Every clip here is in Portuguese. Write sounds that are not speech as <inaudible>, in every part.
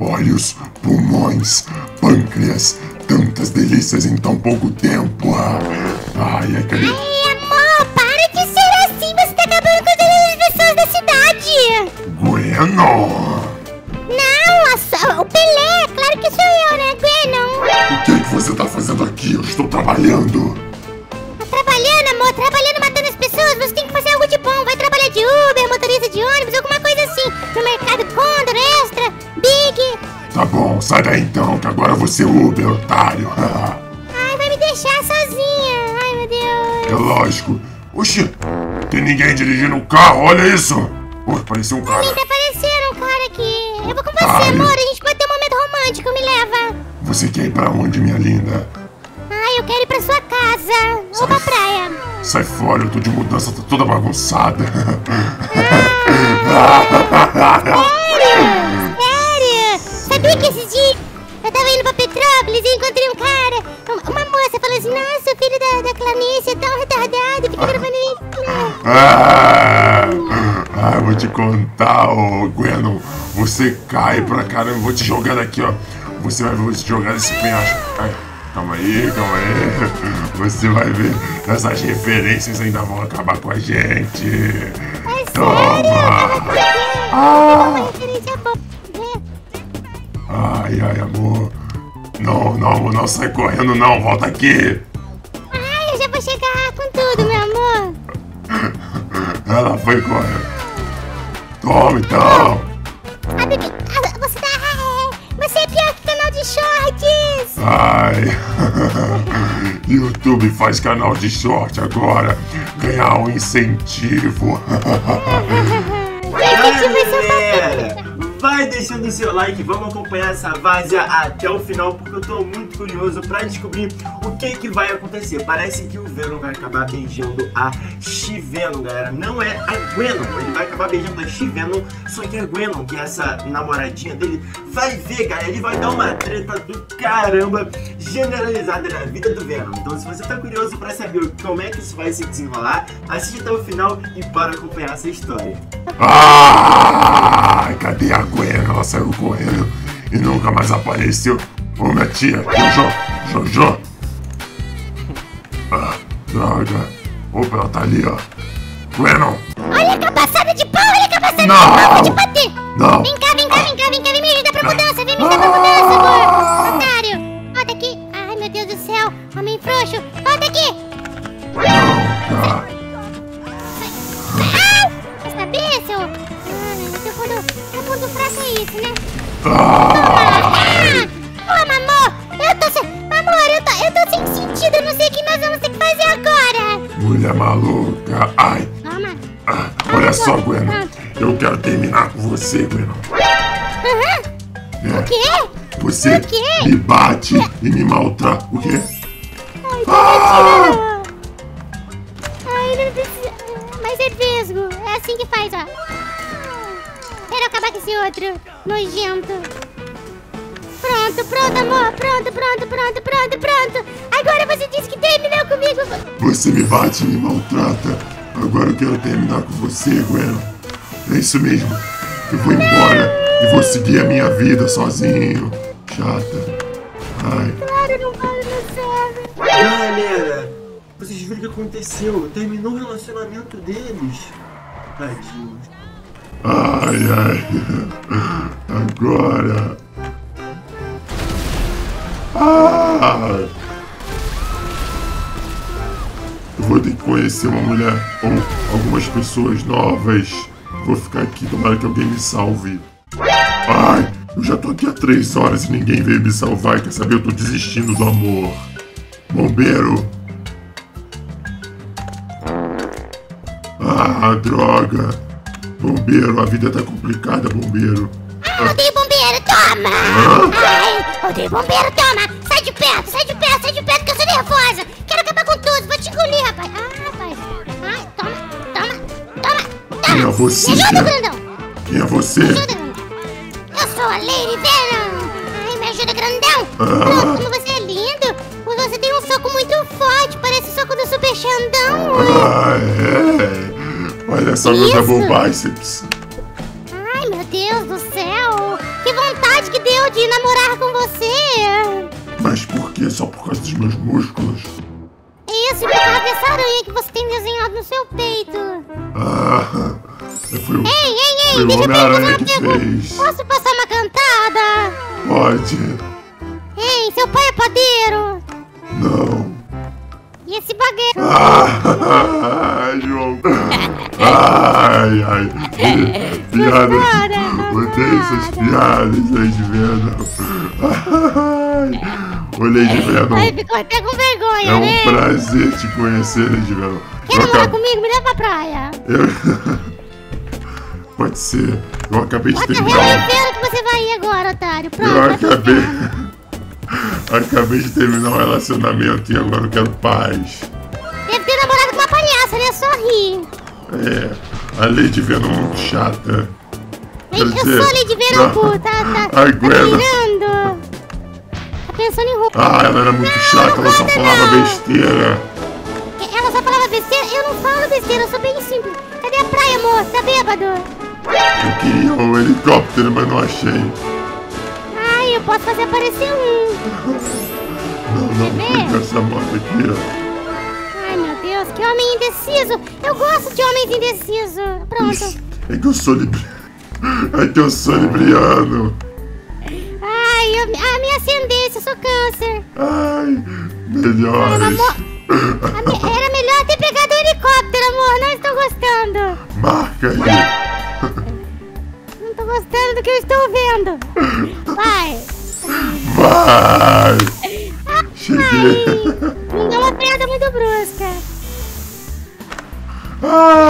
olhos, pulmões, pâncreas, tantas delícias em tão pouco tempo. Ah, ai, ai, cadê? Ai, amor, para de ser assim. Você tá acabando com todas as pessoas da cidade. Bueno! Não, só- o Pelé. Claro que sou eu, né, Gwennon? O que, que você tá fazendo aqui? Eu estou trabalhando. Tá bom, sai daí então, que agora você é Uber, otário. <laughs> Ai, vai me deixar sozinha. Ai, meu Deus. É lógico. Oxi, tem ninguém dirigindo o carro, olha isso. Pô, parecia um cara. Tá aparecendo um cara aqui. Eu vou com você, Ai. amor. A gente pode ter um momento romântico. Me leva. Você quer ir pra onde, minha linda? Ai, eu quero ir pra sua casa. Ou pra praia. Sai fora, eu tô de mudança, tá toda bagunçada. Sério? <laughs> Sério? Sabia que esse dia eu tava indo pra Petrópolis e encontrei um cara, um- uma moça falou assim, nossa, o filho da, da Clarice é tão retardado, fica gravando isso. Ah, ah, vou te contar, ô Gwennon. Você cai pra caramba, eu vou te jogar daqui, ó. Você vai ver, vou te jogar nesse penhasco. Ai, calma aí, calma aí. Você vai ver, essas referências ainda vão acabar com a gente. É Toma! Ah. Ai, ai, amor. Não, não, amor, não sai correndo, não. Volta aqui. Ai, eu já vou chegar com tudo, meu amor. Ela foi correndo. Toma, então. Ah, bebê, ah, você tá... é, Você é pior que canal de shorts. Ai. <laughs> YouTube faz canal de short agora. Ganhar um incentivo. <laughs> deixando o seu like, vamos acompanhar essa várzea até o final, porque eu tô muito curioso pra descobrir o que que vai acontecer. Parece que o Venom vai acabar beijando a She-Venom, galera. Não é a Gwenon, ele vai acabar beijando a She-Venom, só que a Gwenon, que é essa namoradinha dele, vai ver, galera, ele vai dar uma treta do caramba generalizada na vida do Venom. Então se você tá curioso pra saber como é que isso vai se desenrolar, assiste até o final e bora acompanhar essa história. Ai, cadê a Gwen? Ela saiu correndo e nunca mais apareceu. Ô, minha tia, Jojo, Jojo. Ah, droga. Opa, ela tá ali, ó. Gwenon. Olha a cabaçada de pau, olha a cabaçada de Não. pau, vou te bater. Não. Vem cá, vem cá, vem cá, vem cá, vem me ajudar pra mudança, vem me ajudar pra mudança, amor. Otário, volta aqui. Ai, meu Deus do céu, homem frouxo, volta aqui. Não, ah. Ah, fundo, seu fundo fraco é isso, né? Ah. Ah, Toma, amor, eu tô sem... Amor, eu tô, eu tô sem sentido, eu não sei o que nós vamos ter que fazer agora. Mulher maluca. Ai, Toma. ah, olha só, Gwen. Eu quero terminar com você, Gwen. É, quê? você O quê? me bate e me maltrata. O quê? Ai, Ah! Ai, precisa... Mas é vesgo, é assim que faz, ó. Quero acabar com esse outro nojento. Pronto, pronto, amor. Pronto, pronto, pronto, pronto, pronto. Agora você disse que terminou comigo. Você me bate e me maltrata. Agora eu quero terminar com você, Gwen. É isso mesmo. Eu vou embora e vou seguir a minha vida sozinho. Chata. Ai, Claro, não vale, não serve. Galera, vocês viram o que aconteceu? Terminou o relacionamento deles. Tadinhos. Ai, ai. Agora. Ah! Eu vou ter que conhecer uma mulher ou algumas pessoas novas. Vou ficar aqui, tomara que alguém me salve. Ai, eu já tô aqui há três horas e ninguém veio me salvar. Quer saber? Eu tô desistindo do amor. Bombeiro! Ah, droga! Bombeiro, a vida tá complicada, bombeiro. Ah, odeio bombeiro, toma! Ai, odeio bombeiro, toma! Sai de perto, sai de perto, sai de perto que eu sou nervosa! Quero acabar com tudo, vou te engolir, rapaz! Ah, rapaz! Ai, toma, toma, toma, Quem é toma! você? Me ajuda, grandão! Quem é você? Me ajuda, grandão! Eu sou a Lady Venom! Ai, me ajuda, grandão! Ah. Olha só meus Isso? double biceps. Ai, meu Deus do céu! Que vontade que de namorar com você. Mas por que? Só por causa dos meus músculos? Isso, por causa dessa aranha que você tem desenhado no seu peito. Ah, foi o, Ei, ei, ei, deixa eu perguntar uma pergunta. Posso passar uma cantada? Pode. Ei, seu pai é padeiro. Não. E esse baguete? Ai, <laughs> João. Ai, ai. Piada. Para. Odeio essas piadas. Ai. Ô, Lady Ai, Venom. ficou até com vergonha, É um né? prazer te conhecer, Lady Venom. Quer Eu namorar acabei... comigo? Me leva pra praia. eu- <laughs> Pode ser. Eu acabei de Bota terminar. inferno que você vai ir agora, otário. Pronto, Eu tá acabei. <laughs> Acabei de terminar um relacionamento e agora eu quero paz. Deve ter namorado com uma palhaça, né? Rir. É. A Lady Venom é muito chata. Eu, sou Lady Venompu, não. tá, tá, tá pirando. Tá pensando em roupa. Ah, ela era muito chata, ela só falava não. besteira. Ela só falava besteira? Eu não falo besteira, eu sou bem simples. Cadê a praia, amor? Tá bêbado? Eu queria um helicóptero, mas não achei. Ai, eu posso fazer aparecer um. Não, não, pega essa moto aqui, ó. Ai, meu Deus, que homem indeciso. Eu gosto de homens indecisos. Pronto. É que eu sou libri... É que eu sou libriano. Ai, eu, a minha ascendência, eu sou câncer. Ai, melhores. Amor, a me- era melhor ter pegado o helicóptero, amor. Não estou gostando. Marca aí. Não tô gostando do que eu estou vendo. Vai. Vai. Cheguei. Me deu uma freada muito brusca. Ai.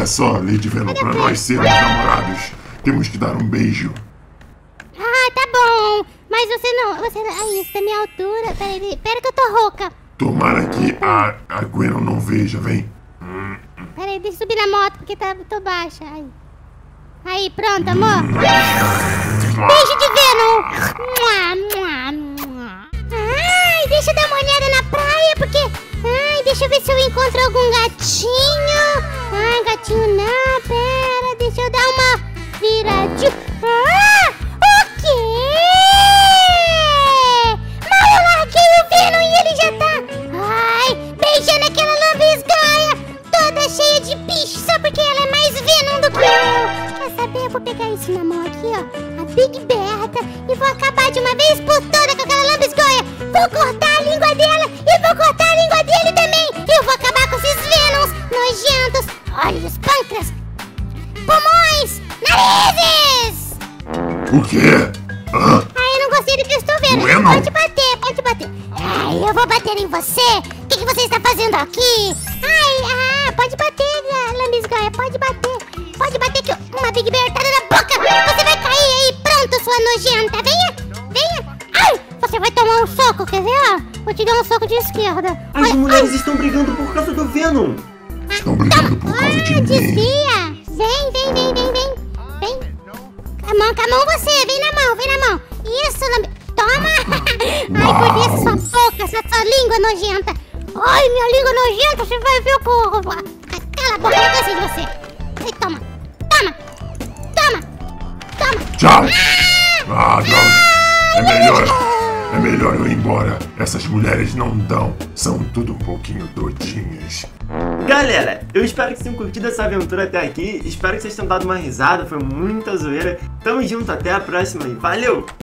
Olha só, Lady Venom, pra nós sermos namorados, temos que dar um beijo. Ah, tá bom. Mas você não... Você... Ai, isso da minha altura. Peraí, pera que eu tô rouca. Tomara que a, a Gwen não veja, vem. Peraí, deixa eu subir na moto porque tá, tô baixa. Aí. Aí, pronto, amor. Beijo de Venom. Ai, deixa eu dar uma olhada na praia porque... Ai, deixa eu ver se eu encontro algum gatinho. Ai, gatinho não, pera. Deixa eu dar uma viradinha. Ah, o quê? Mal eu larguei o Venom e ele já tá... Ai, beijando aquela lambisgaia toda cheia de bicho só porque ela é mais Venom do que eu. Quer saber? Eu vou pegar isso na mão aqui, ó. A Big Berta. E vou acabar de uma vez por toda com aquela lambisgoia. Vou cortar narizes. O quê? Hã? Ai, eu não gostei do que eu estou vendo. Venom? Pode bater, pode bater. Ai, eu vou bater em você. O que, que você está fazendo aqui? Ai, ah, pode bater, lambisgoia, pode bater. Pode bater que eu- uma Big Bear tá na boca. Você vai cair aí, pronto, sua nojenta. Venha, venha. Ai, você vai tomar um soco, quer ver? Vou te dar um soco de esquerda. As Olha, mulheres estão brigando por causa do Venom. Estão brigando por causa de ah, mim. desvia. Vem, vem, vem, vem. Vem. Com a mão, com a mão você. Vem na mão, vem na mão. Isso, lambe... Toma. <laughs> Ai, por isso, sua boca, essa sua língua nojenta. Ai, minha língua nojenta, você vai ver o corro. Cala a boca, eu cansei de você. Ai, toma. Toma. Toma. Toma. Tchau. Ah, droga. É melhor. É melhor eu ir embora. Essas mulheres não dão. São tudo um pouquinho doidinhas. Galera, eu espero que vocês tenham curtido essa aventura até aqui. Espero que vocês tenham dado uma risada. Foi muita zoeira. Tamo junto, até a próxima e valeu!